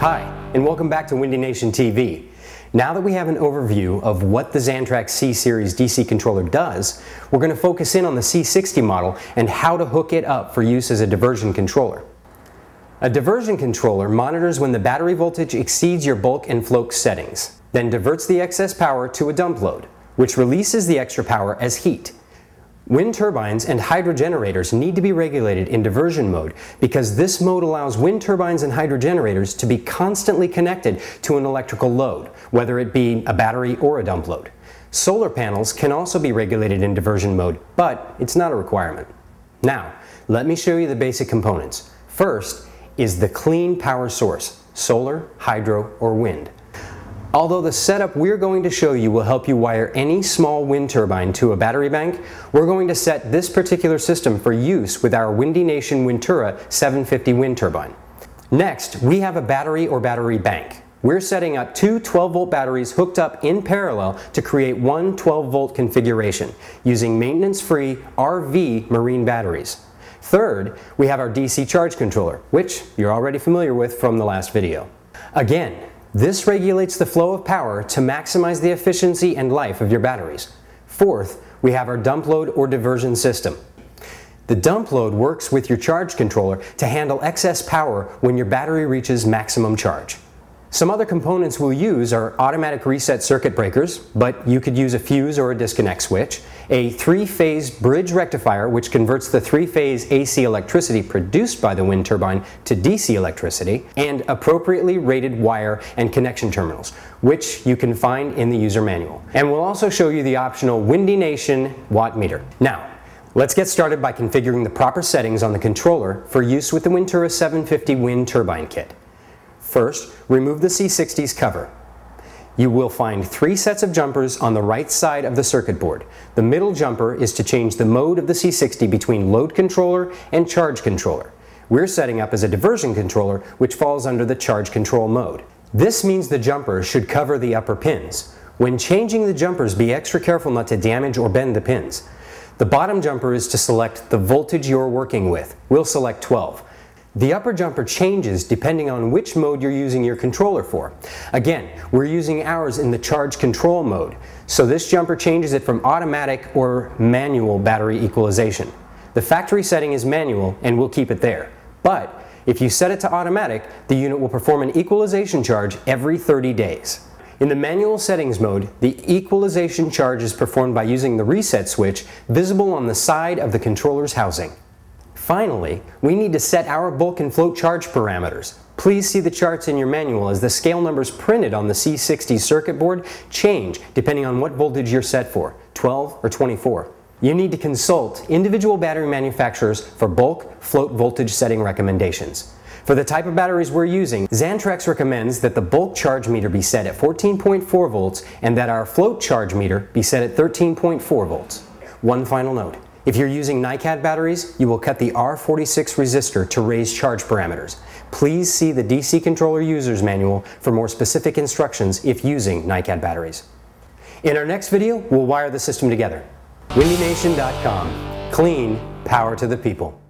Hi, and welcome back to Windy Nation TV. Now that we have an overview of what the Xantrex C-Series DC controller does, we're going to focus in on the C60 model and how to hook it up for use as a diversion controller. A diversion controller monitors when the battery voltage exceeds your bulk and float settings, then diverts the excess power to a dump load, which releases the extra power as heat. Wind turbines and hydrogenerators need to be regulated in diversion mode because this mode allows wind turbines and hydrogenerators to be constantly connected to an electrical load, whether it be a battery or a dump load. Solar panels can also be regulated in diversion mode, but it's not a requirement. Now, let me show you the basic components. First is the clean power source, solar, hydro, or wind. Although the setup we're going to show you will help you wire any small wind turbine to a battery bank, we're going to set this particular system for use with our Windy Nation WindTura 750 wind turbine. Next, we have a battery or battery bank. We're setting up two 12 volt batteries hooked up in parallel to create one 12 volt configuration using maintenance free RV marine batteries. Third, we have our DC charge controller, which you're already familiar with from the last video. Again, this regulates the flow of power to maximize the efficiency and life of your batteries. Fourth, we have our dump load or diversion system. The dump load works with your charge controller to handle excess power when your battery reaches maximum charge. Some other components we'll use are automatic reset circuit breakers, but you could use a fuse or a disconnect switch, a three-phase bridge rectifier which converts the three-phase AC electricity produced by the wind turbine to DC electricity, and appropriately rated wire and connection terminals, which you can find in the user manual. And we'll also show you the optional Windy Nation watt meter. Now, Let's get started by configuring the proper settings on the controller for use with the WindTura 750 wind turbine kit. First, remove the C60's cover. You will find three sets of jumpers on the right side of the circuit board. The middle jumper is to change the mode of the C60 between load controller and charge controller. We're setting up as a diversion controller which falls under the charge control mode. This means the jumper should cover the upper pins. When changing the jumpers, be extra careful not to damage or bend the pins. The bottom jumper is to select the voltage you're working with. We'll select 12. The upper jumper changes depending on which mode you're using your controller for. Again, we're using ours in the charge control mode, so this jumper changes it from automatic or manual battery equalization. The factory setting is manual and we'll keep it there. But if you set it to automatic, the unit will perform an equalization charge every 30 days. In the manual settings mode, the equalization charge is performed by using the reset switch visible on the side of the controller's housing. Finally, we need to set our bulk and float charge parameters. Please see the charts in your manual as the scale numbers printed on the C60 circuit board change depending on what voltage you're set for, 12 or 24. You need to consult individual battery manufacturers for bulk float voltage setting recommendations. For the type of batteries we're using, Xantrex recommends that the bulk charge meter be set at 14.4 volts and that our float charge meter be set at 13.4 volts. One final note. If you're using NiCad batteries, you will cut the R46 resistor to raise charge parameters. Please see the DC controller user's manual for more specific instructions if using NiCad batteries. In our next video, we'll wire the system together. WindyNation.com. Clean power to the people.